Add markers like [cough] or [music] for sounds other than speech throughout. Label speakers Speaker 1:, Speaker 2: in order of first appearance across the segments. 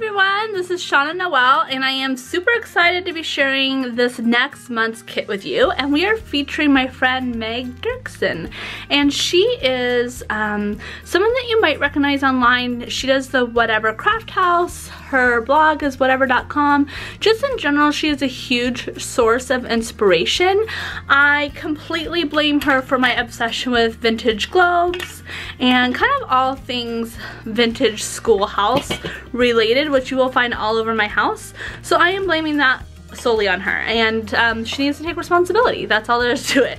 Speaker 1: everyone, this is Shanna Noel and I am super excited to be sharing this next month's kit with you and we are featuring my friend Meg Duerksen and she is um, someone that you might recognize online. She does the Whatever Craft House, her blog is whatever.com. Just in general, she is a huge source of inspiration. I completely blame her for my obsession with vintage globes and kind of all things vintage schoolhouse related, which you will find all over my house. So I am blaming that solely on her and um, she needs to take responsibility that's all there is to it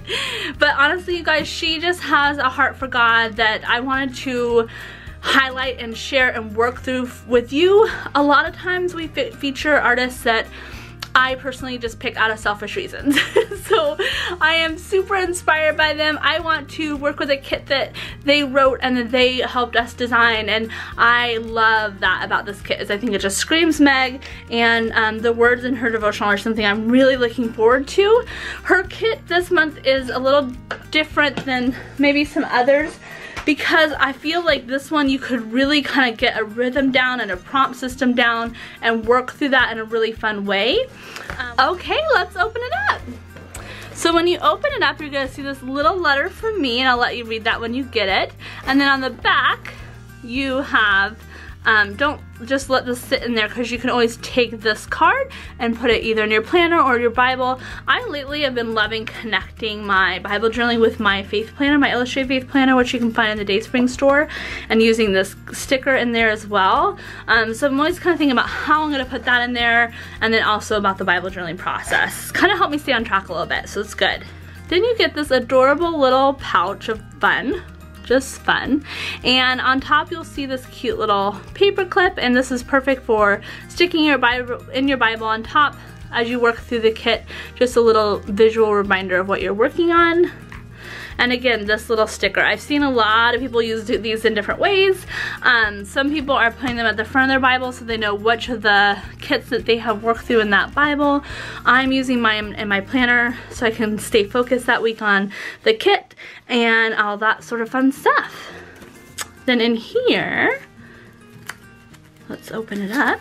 Speaker 1: but honestly you guys she just has a heart for God that I wanted to highlight and share and work through with you a lot of times we feature artists that I personally just pick out of selfish reasons. [laughs] so I am super inspired by them. I want to work with a kit that they wrote and that they helped us design and I love that about this kit is I think it just screams Meg and um, the words in her devotional are something I'm really looking forward to. Her kit this month is a little different than maybe some others because I feel like this one you could really kind of get a rhythm down and a prompt system down and work through that in a really fun way. Um, okay, let's open it up. So when you open it up, you're gonna see this little letter from me, and I'll let you read that when you get it. And then on the back, you have um, don't just let this sit in there because you can always take this card and put it either in your planner or your Bible. I lately have been loving connecting my Bible journaling with my faith planner, my illustrated faith planner, which you can find in the Dayspring store, and using this sticker in there as well. Um, so I'm always kind of thinking about how I'm going to put that in there and then also about the Bible journaling process. Kind of help me stay on track a little bit, so it's good. Then you get this adorable little pouch of fun just fun. And on top you'll see this cute little paper clip and this is perfect for sticking your Bible in your Bible on top as you work through the kit. Just a little visual reminder of what you're working on. And again, this little sticker. I've seen a lot of people use these in different ways. Um, some people are putting them at the front of their Bible so they know which of the kits that they have worked through in that Bible. I'm using mine in my planner so I can stay focused that week on the kit and all that sort of fun stuff. Then in here, let's open it up.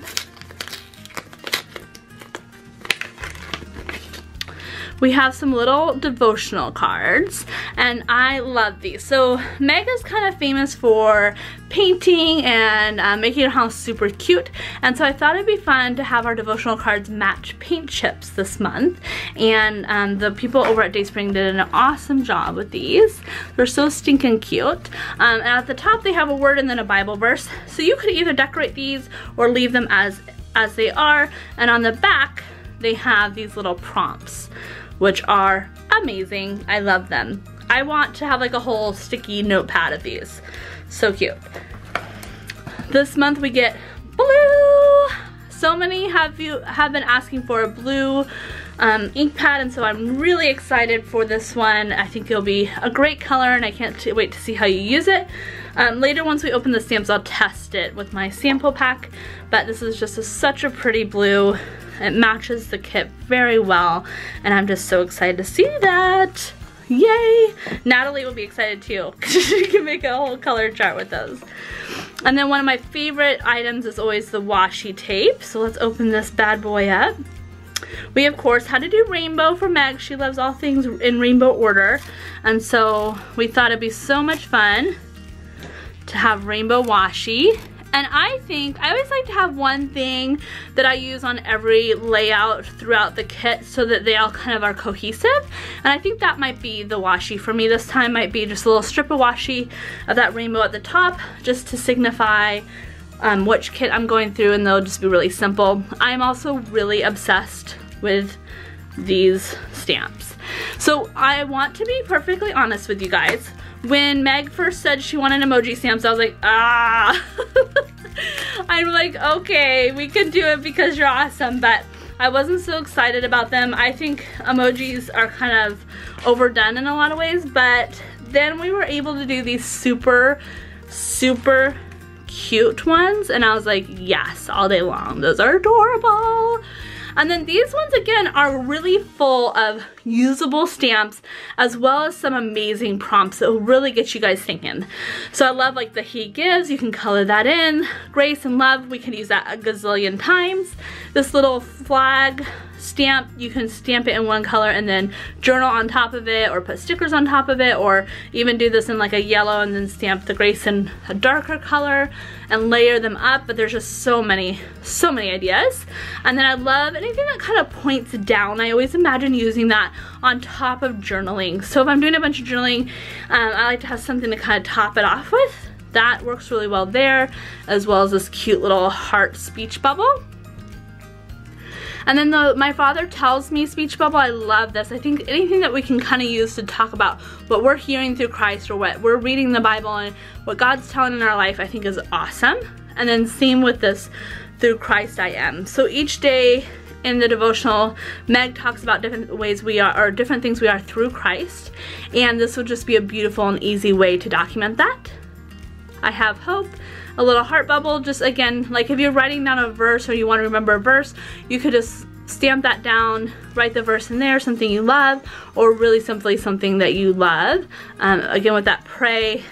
Speaker 1: We have some little devotional cards and I love these. So Meg is kind of famous for painting and uh, making her house super cute and so I thought it'd be fun to have our devotional cards match paint chips this month and um, the people over at Dayspring did an awesome job with these. They're so stinking cute um, and at the top they have a word and then a Bible verse so you could either decorate these or leave them as as they are and on the back they have these little prompts which are amazing. I love them. I want to have like a whole sticky notepad of these. So cute. This month we get blue. So many have you have been asking for a blue um, ink pad and so I'm really excited for this one. I think it'll be a great color and I can't wait to see how you use it. Um, later once we open the stamps I'll test it with my sample pack but this is just a, such a pretty blue it matches the kit very well and I'm just so excited to see that. Yay! Natalie will be excited too [laughs] because she can make a whole color chart with those. And then one of my favorite items is always the washi tape. So let's open this bad boy up. We of course had to do rainbow for Meg. She loves all things in rainbow order. And so we thought it'd be so much fun to have rainbow washi. And I think, I always like to have one thing that I use on every layout throughout the kit so that they all kind of are cohesive. And I think that might be the washi for me this time, might be just a little strip of washi of that rainbow at the top, just to signify um, which kit I'm going through and they'll just be really simple. I'm also really obsessed with these stamps. So I want to be perfectly honest with you guys. When Meg first said she wanted emoji stamps, I was like, ah. [laughs] I'm like, okay, we can do it because you're awesome, but I wasn't so excited about them. I think emojis are kind of overdone in a lot of ways, but then we were able to do these super, super cute ones, and I was like, yes, all day long. Those are adorable. And then these ones again are really full of usable stamps as well as some amazing prompts that will really get you guys thinking. So I love like the he gives, you can color that in. Grace and love, we can use that a gazillion times. This little flag stamp, you can stamp it in one color and then journal on top of it or put stickers on top of it or even do this in like a yellow and then stamp the grace in a darker color and layer them up but there's just so many so many ideas. And then I love anything that kind of points down. I always imagine using that on top of journaling. So if I'm doing a bunch of journaling um, I like to have something to kind of top it off with. That works really well there as well as this cute little heart speech bubble and then the My Father Tells Me speech bubble, I love this. I think anything that we can kind of use to talk about what we're hearing through Christ or what we're reading the Bible and what God's telling in our life, I think is awesome. And then same with this, through Christ I am. So each day in the devotional, Meg talks about different ways we are, or different things we are through Christ. And this will just be a beautiful and easy way to document that. I have hope a little heart bubble. Just again, like if you're writing down a verse or you want to remember a verse, you could just stamp that down, write the verse in there, something you love, or really simply something that you love. Um, again, with that pray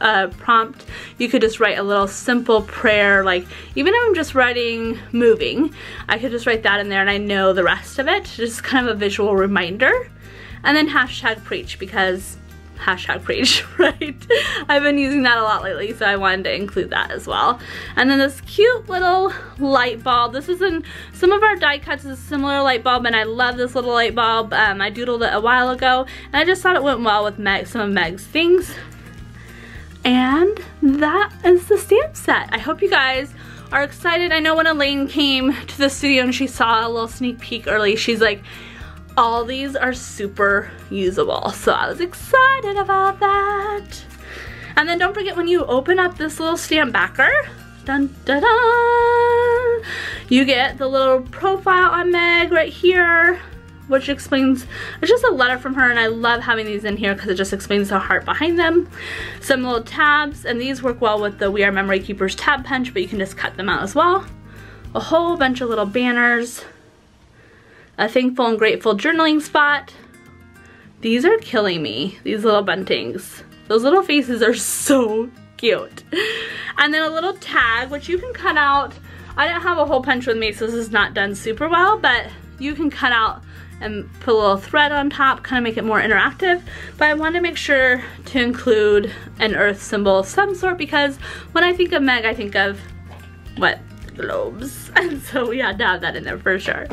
Speaker 1: uh, prompt, you could just write a little simple prayer, like even if I'm just writing moving, I could just write that in there and I know the rest of it, just kind of a visual reminder. And then hashtag preach because hashtag preach, [laughs] right? I've been using that a lot lately, so I wanted to include that as well. And then this cute little light bulb. This is in some of our die cuts is a similar light bulb, and I love this little light bulb. Um, I doodled it a while ago, and I just thought it went well with Meg, some of Meg's things. And that is the stamp set. I hope you guys are excited. I know when Elaine came to the studio and she saw a little sneak peek early, she's like, all these are super usable. So I was excited about that. And then don't forget when you open up this little stamp backer, dun dun dun, you get the little profile on Meg right here, which explains, it's just a letter from her and I love having these in here because it just explains the heart behind them. Some little tabs, and these work well with the We Are Memory Keepers tab punch, but you can just cut them out as well. A whole bunch of little banners a thankful and grateful journaling spot. These are killing me, these little buntings. Those little faces are [laughs] so cute. And then a little tag, which you can cut out. I didn't have a hole punch with me, so this is not done super well, but you can cut out and put a little thread on top, kind of make it more interactive. But I want to make sure to include an earth symbol of some sort because when I think of Meg, I think of what globes. [laughs] And so we had to have that in there for sure.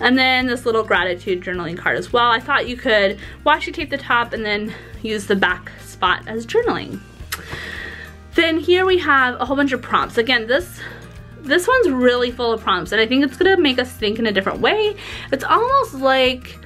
Speaker 1: And then this little gratitude journaling card as well. I thought you could washi tape the top and then use the back spot as journaling. Then here we have a whole bunch of prompts. Again, this this one's really full of prompts and I think it's gonna make us think in a different way. It's almost like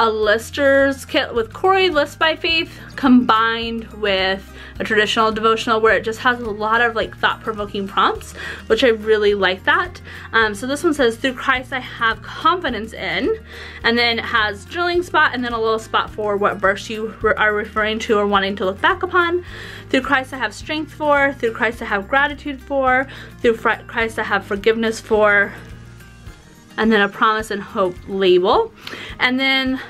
Speaker 1: a lister's kit with Corey List by Faith combined with a traditional devotional where it just has a lot of like thought-provoking prompts, which I really like that. Um, so this one says, through Christ I have confidence in, and then it has drilling spot and then a little spot for what verse you re are referring to or wanting to look back upon. Through Christ I have strength for, through Christ I have gratitude for, through Christ I have forgiveness for, and then a promise and hope label. And then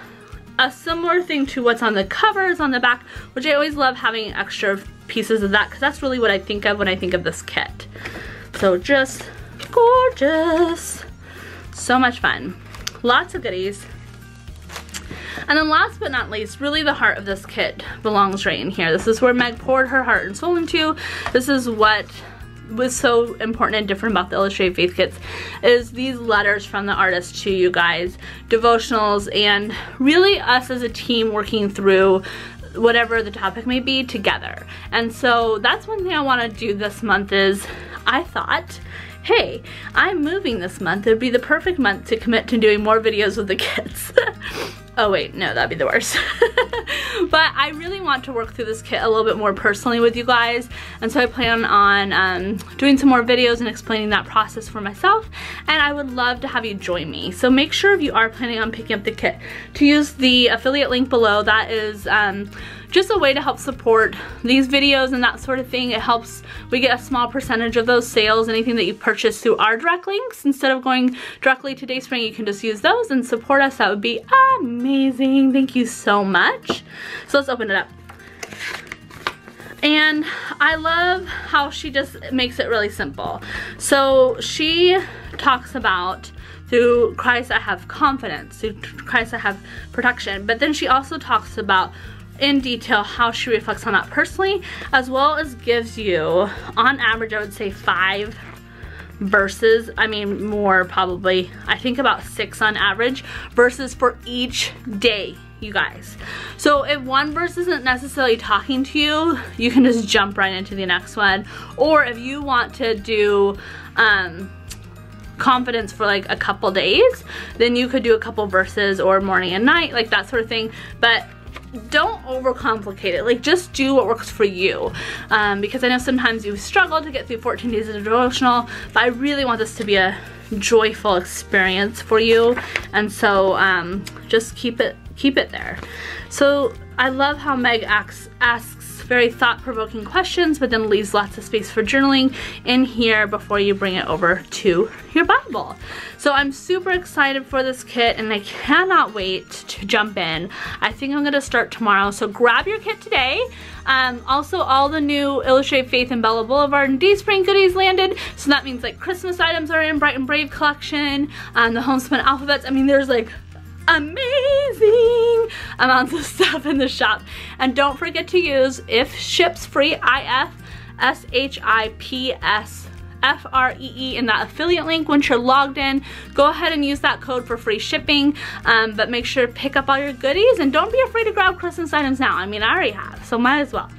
Speaker 1: a similar thing to what's on the covers on the back, which I always love having extra pieces of that because that's really what I think of when I think of this kit. So just gorgeous. So much fun. Lots of goodies. And then last but not least, really the heart of this kit belongs right in here. This is where Meg poured her heart and soul into. This is what was so important and different about the Illustrated Faith Kits is these letters from the artist to you guys, devotionals, and really us as a team working through whatever the topic may be together. And so that's one thing I want to do this month is I thought hey, I'm moving this month. It'd be the perfect month to commit to doing more videos with the kids. [laughs] oh wait, no, that'd be the worst. [laughs] [laughs] but I really want to work through this kit a little bit more personally with you guys. And so I plan on um, doing some more videos and explaining that process for myself. And I would love to have you join me. So make sure if you are planning on picking up the kit to use the affiliate link below. That is um, just a way to help support these videos and that sort of thing. It helps, we get a small percentage of those sales, anything that you purchase through our direct links. Instead of going directly to Dayspring, you can just use those and support us. That would be amazing. Thank you so much. So let's open it up. And I love how she just makes it really simple. So she talks about through Christ I have confidence, through Christ I have protection. But then she also talks about in detail how she reflects on that personally, as well as gives you, on average, I would say five verses, I mean more probably, I think about six on average, verses for each day you guys. So if one verse isn't necessarily talking to you, you can just jump right into the next one. Or if you want to do um, confidence for like a couple days, then you could do a couple verses or morning and night, like that sort of thing. But don't overcomplicate it. Like just do what works for you. Um, because I know sometimes you struggle to get through 14 days of devotional, but I really want this to be a joyful experience for you. And so um, just keep it keep it there. So I love how Meg asks, asks very thought-provoking questions, but then leaves lots of space for journaling in here before you bring it over to your Bible. So I'm super excited for this kit and I cannot wait to jump in. I think I'm gonna start tomorrow, so grab your kit today. Um, also, all the new Illustrated Faith and Bella Boulevard and Dayspring goodies landed. So that means like Christmas items are in Bright and Brave collection, um, the Homespun alphabets. I mean, there's like amazing amounts of [laughs] stuff in the shop. And don't forget to use if ships free, I-F S-H-I-P-S F-R-E-E in that affiliate link once you're logged in. Go ahead and use that code for free shipping, um, but make sure to pick up all your goodies and don't be afraid to grab Christmas items now. I mean, I already have, so might as well.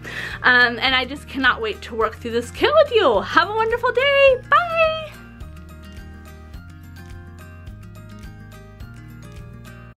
Speaker 1: Um, and I just cannot wait to work through this kit with you. Have a wonderful day. Bye!